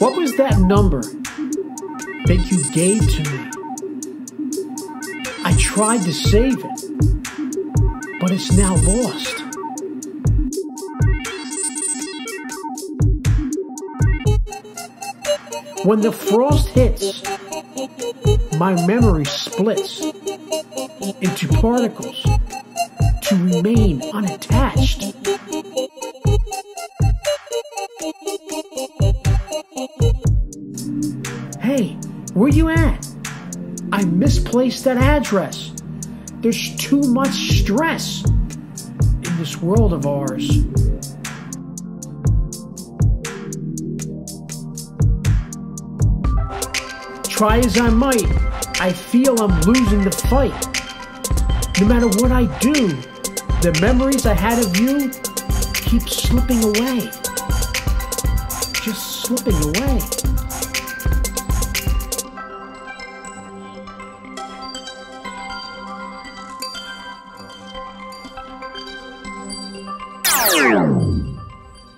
What was that number that you gave to me? I tried to save it, but it's now lost. When the frost hits, my memory splits into particles to remain unattached. Where you at? I misplaced that address. There's too much stress in this world of ours. Try as I might, I feel I'm losing the fight. No matter what I do, the memories I had of you keep slipping away. Just slipping away.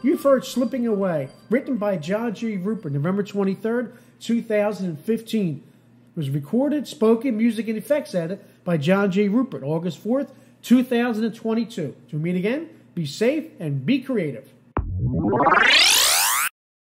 You've heard Slipping Away, written by John J. Ruppert, November 23rd, 2015. It was recorded, spoken, music, and effects edited by John J. Ruppert, August 4th, 2022. To meet again, be safe and be creative.